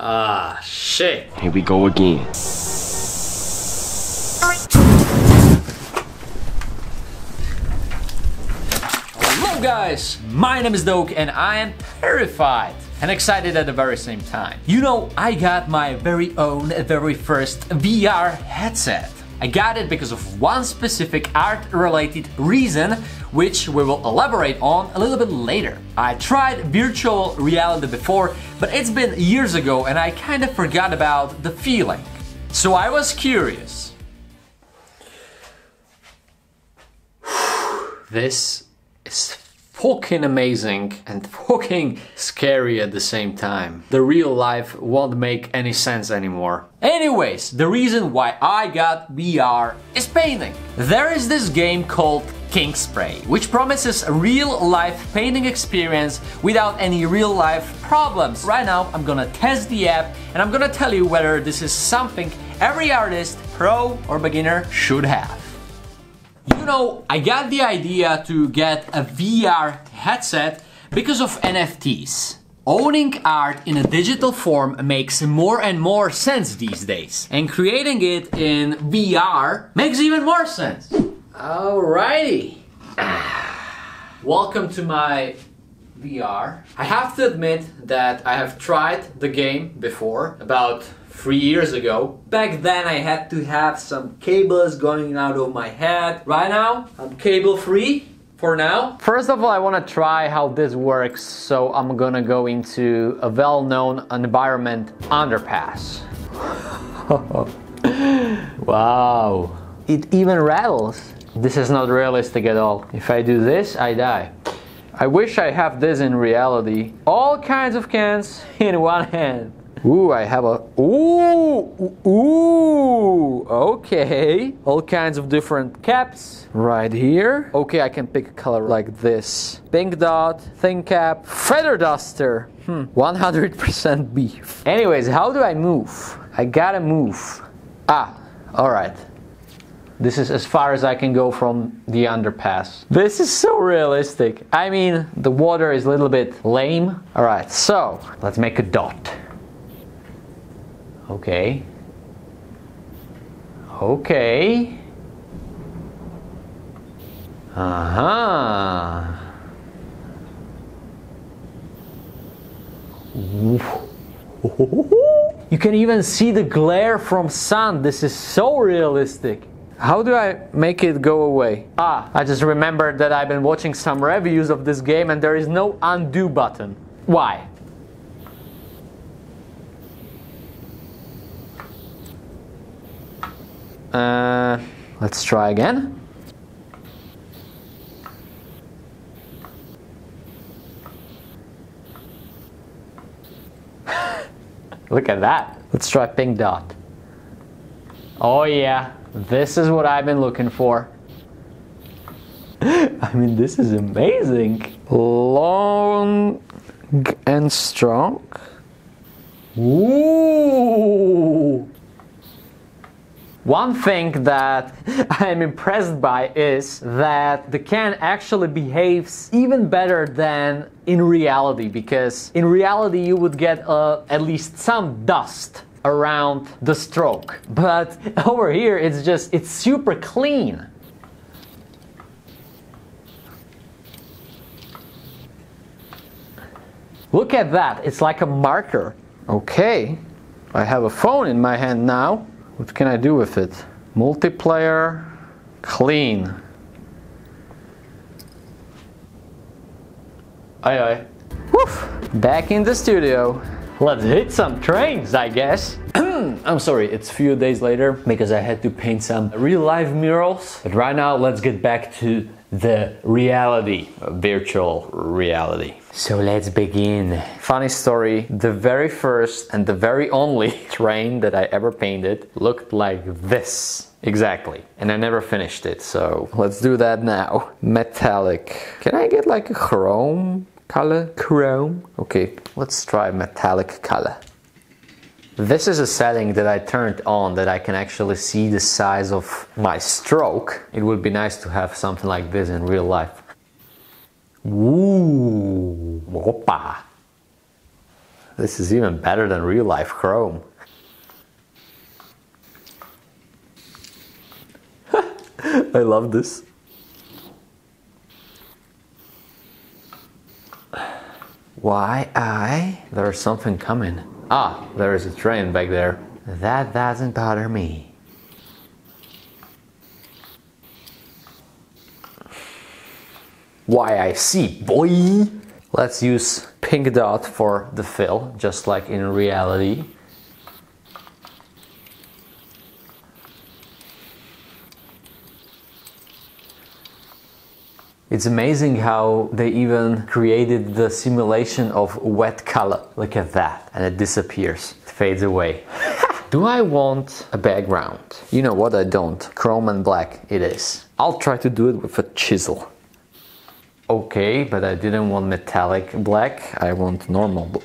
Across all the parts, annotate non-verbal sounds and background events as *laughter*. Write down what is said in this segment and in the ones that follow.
Ah, shit. Here we go again. Hello guys, my name is Doke and I am terrified and excited at the very same time. You know, I got my very own, very first VR headset. I got it because of one specific art-related reason, which we will elaborate on a little bit later. I tried virtual reality before, but it's been years ago and I kind of forgot about the feeling. So I was curious. *sighs* This is fucking amazing and *laughs* fucking scary at the same time. The real life won't make any sense anymore. Anyways, the reason why I got VR is painting. There is this game called King Spray, which promises a real life painting experience without any real life problems. Right now, I'm gonna test the app and I'm gonna tell you whether this is something every artist, pro or beginner, should have. You know, I got the idea to get a VR headset because of NFTs. Owning art in a digital form makes more and more sense these days. And creating it in VR makes even more sense. Alrighty. *sighs* Welcome to my VR. I have to admit that I have tried the game before, about three years ago. Back then I had to have some cables going out of my head. Right now, I'm cable free for now. First of all, I want to try how this works, so I'm gonna go into a well-known environment underpass. *laughs* wow. It even rattles. This is not realistic at all. If I do this, I die. I wish I have this in reality. All kinds of cans in one hand. Ooh, I have a ooh ooh. Okay, all kinds of different caps right here. Okay, I can pick a color like this: pink dot, thin cap, feather duster. Hmm, 100% beef. Anyways, how do I move? I gotta move. Ah, all right. This is as far as I can go from the underpass. This is so realistic. I mean, the water is a little bit lame. All right, so let's make a dot. Okay. Okay. Uh-huh. You can even see the glare from sun. This is so realistic. How do I make it go away? Ah, I just remembered that I've been watching some reviews of this game and there is no undo button. Why? Uh, let's try again. *laughs* Look at that. Let's try pink dot. Oh yeah, this is what I've been looking for. *laughs* I mean, this is amazing. Long and strong. Ooh. One thing that *laughs* I'm impressed by is that the can actually behaves even better than in reality because in reality you would get uh, at least some dust around the stroke. But *laughs* over here it's just it's super clean. Look at that. It's like a marker. Okay. I have a phone in my hand now what can I do with it? Multiplayer, clean. Aye aye. Woof! Back in the studio. Let's hit some trains, I guess. *clears throat* I'm sorry, it's a few days later because I had to paint some real life murals. But right now, let's get back to the reality, virtual reality. So let's begin. Funny story, the very first and the very only *laughs* train that I ever painted looked like this. Exactly. And I never finished it, so let's do that now. Metallic. Can I get like a chrome color? Chrome? Okay, let's try metallic color. This is a setting that I turned on that I can actually see the size of my stroke. It would be nice to have something like this in real life. Ooh, opa. This is even better than real life Chrome. *laughs* I love this. Why I? There's something coming. Ah, there is a train back there. That doesn't bother me. Why I see, boy! Let's use pink dot for the fill, just like in reality. It's amazing how they even created the simulation of wet color. Look at that. And it disappears. It fades away. *laughs* Do I want a background? You know what I don't. Chrome and black it is. I'll try to do it with a chisel. Okay, but I didn't want metallic black. I want normal.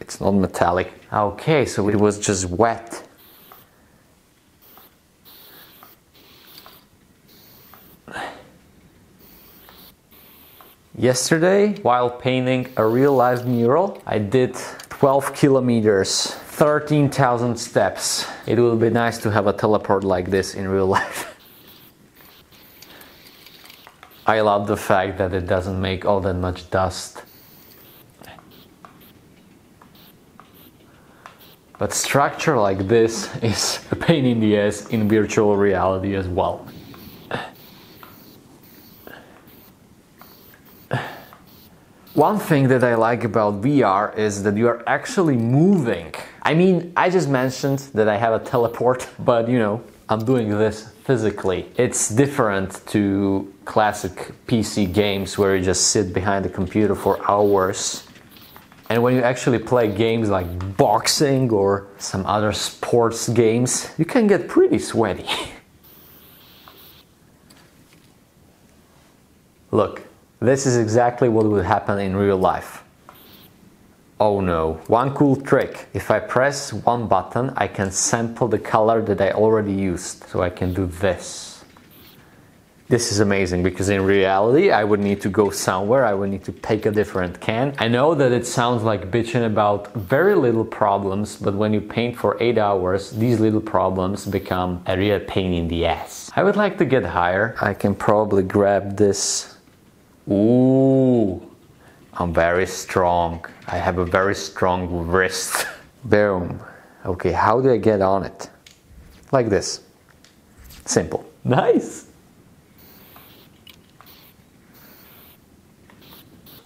It's not metallic. Okay, so it was just wet. Yesterday, while painting a real life mural, I did 12 kilometers, 13,000 steps. It would be nice to have a teleport like this in real life. *laughs* I love the fact that it doesn't make all that much dust. But structure like this *laughs* is a pain in the ass in virtual reality as well. One thing that I like about VR is that you are actually moving. I mean, I just mentioned that I have a teleport, *laughs* but you know, I'm doing this physically. It's different to classic PC games where you just sit behind the computer for hours. And when you actually play games like boxing or some other sports games, you can get pretty sweaty. *laughs* Look, this is exactly what would happen in real life. Oh no, one cool trick. If I press one button, I can sample the color that I already used. So I can do this. This is amazing because in reality, I would need to go somewhere, I would need to take a different can. I know that it sounds like bitching about very little problems, but when you paint for 8 hours, these little problems become a real pain in the ass. I would like to get higher. I can probably grab this Ooh, I'm very strong. I have a very strong wrist. *laughs* Boom. Okay, how do I get on it? Like this. Simple. Nice.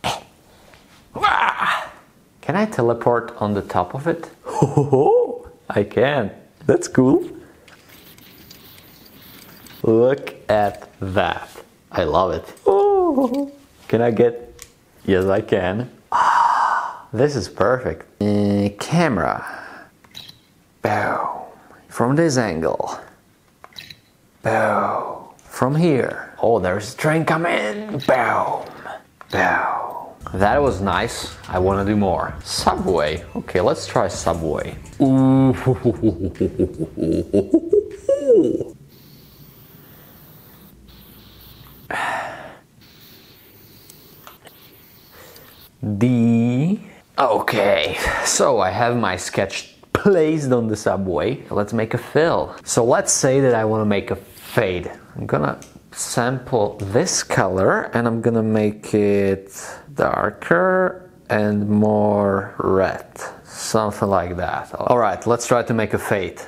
*coughs* Can I teleport on the top of it? Oh, *laughs* I can. That's cool. Look at that. I love it. Oh. *laughs* Can I get? Yes, I can. Ah, this is perfect. Uh, camera. Boom. From this angle. Boom. From here. Oh, there's a train coming. Boom. Boom. That was nice. I want to do more. Subway. Okay, let's try Subway. Ooh. *laughs* D. Okay, so I have my sketch placed on the subway. Let's make a fill. So let's say that I want to make a fade. I'm gonna sample this color and I'm gonna make it darker and more red. Something like that. All right, let's try to make a fade.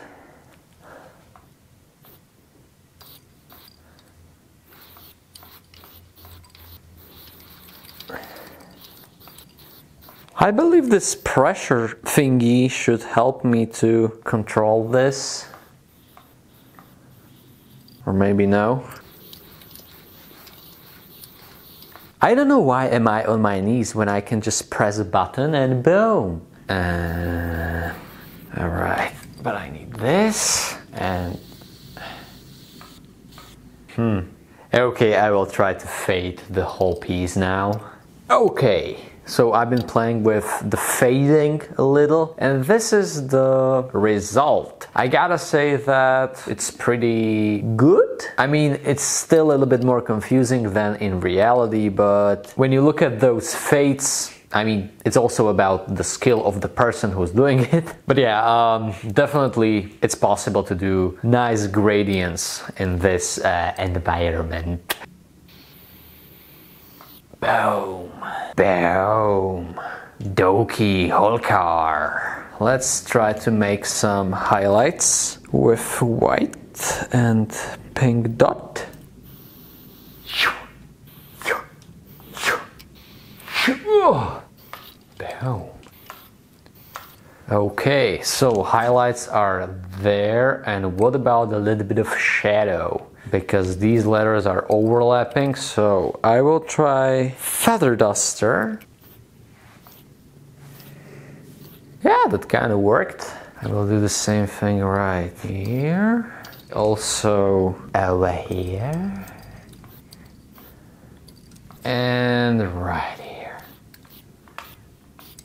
I believe this pressure thingy should help me to control this. Or maybe no. I don't know why am I on my knees when I can just press a button and boom. Uh, Alright, but I need this and... Hmm. Okay, I will try to fade the whole piece now. Okay. So I've been playing with the fading a little and this is the result. I gotta say that it's pretty good. I mean, it's still a little bit more confusing than in reality, but when you look at those fades, I mean, it's also about the skill of the person who's doing it. *laughs* But yeah, um, definitely it's possible to do nice gradients in this uh, environment. Boom. Boom. Doki Holkar. Let's try to make some highlights with white and pink dot. Boom. Okay, so highlights are there, and what about a little bit of shadow? Because these letters are overlapping, so I will try Feather Duster. Yeah, that kind of worked. I will do the same thing right here. Also over here. And right here.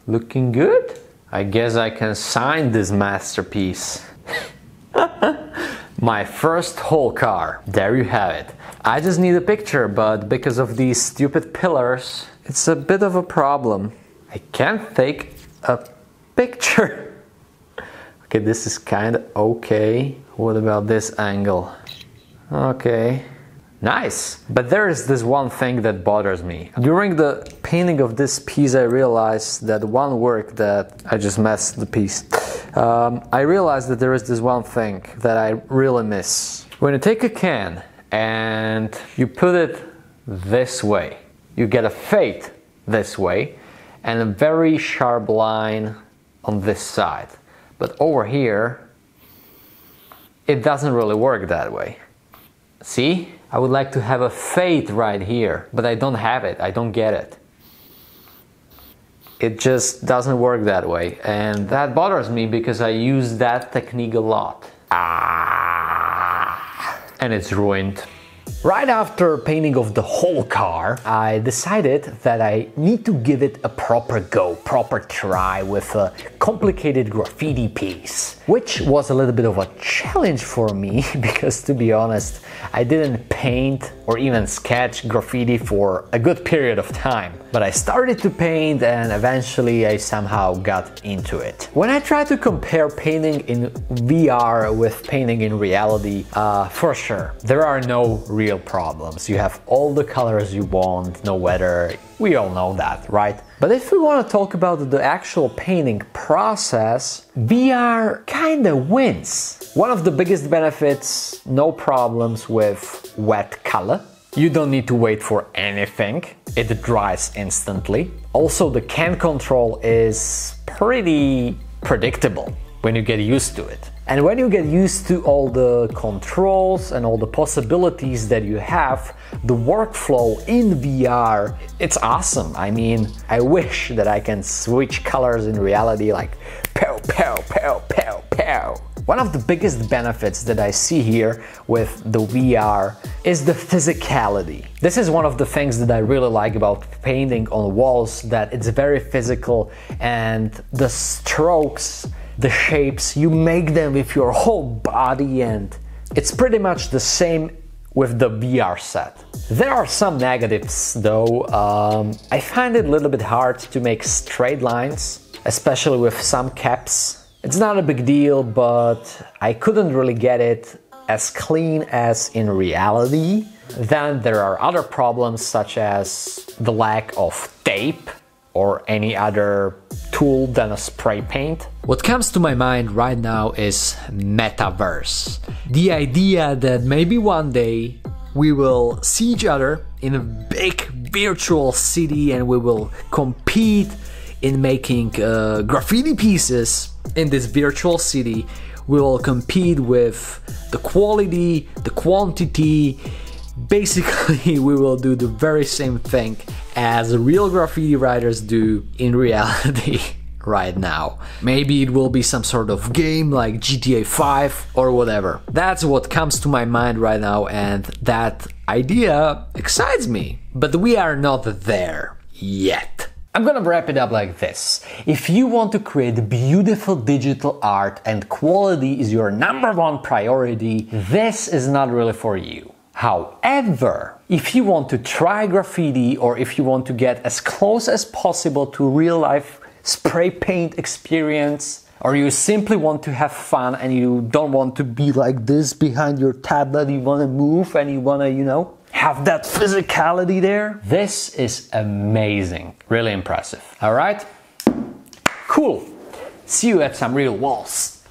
Looking good? I guess I can sign this masterpiece. My first whole car. There you have it. I just need a picture, but because of these stupid pillars, it's a bit of a problem. I can't take a picture. *laughs* okay, this is kind of okay. What about this angle? Okay, nice. But there is this one thing that bothers me. During the painting of this piece, I realized that one work that I just messed the piece. Um, I realized that there is this one thing that I really miss. When you take a can and you put it this way, you get a fade this way and a very sharp line on this side. But over here, it doesn't really work that way. See? I would like to have a fade right here, but I don't have it. I don't get it. It just doesn't work that way. And that bothers me because I use that technique a lot. Ah, and it's ruined. Right after painting of the whole car, I decided that I need to give it a proper go, proper try with a complicated graffiti piece, which was a little bit of a challenge for me *laughs* because to be honest, I didn't paint or even sketch graffiti for a good period of time. But I started to paint and eventually I somehow got into it. When I try to compare painting in VR with painting in reality, uh, for sure, there are no real problems. You have all the colors you want, no weather, we all know that, right? But if we want to talk about the actual painting process, VR kinda wins. One of the biggest benefits, no problems with wet color. You don't need to wait for anything, it dries instantly. Also, the can control is pretty predictable when you get used to it. And when you get used to all the controls and all the possibilities that you have, the workflow in VR, it's awesome. I mean, I wish that I can switch colors in reality like pow, pow, pow, pow, pow. One of the biggest benefits that I see here with the VR is the physicality. This is one of the things that I really like about painting on walls that it's very physical and the strokes the shapes, you make them with your whole body, and it's pretty much the same with the VR set. There are some negatives though. Um, I find it a little bit hard to make straight lines, especially with some caps. It's not a big deal, but I couldn't really get it as clean as in reality. Then there are other problems such as the lack of tape or any other tool than a spray paint. What comes to my mind right now is metaverse. The idea that maybe one day we will see each other in a big virtual city and we will compete in making uh, graffiti pieces in this virtual city. We will compete with the quality, the quantity, basically *laughs* we will do the very same thing as real graffiti writers do in reality *laughs* right now. Maybe it will be some sort of game like GTA 5 or whatever. That's what comes to my mind right now and that idea excites me. But we are not there yet. I'm gonna wrap it up like this. If you want to create beautiful digital art and quality is your number one priority, this is not really for you. However, If you want to try graffiti or if you want to get as close as possible to real life spray paint experience, or you simply want to have fun and you don't want to be like this behind your tablet, you want to move and you want to, you know, have that physicality there. This is amazing, really impressive. All right, cool. See you at some real walls.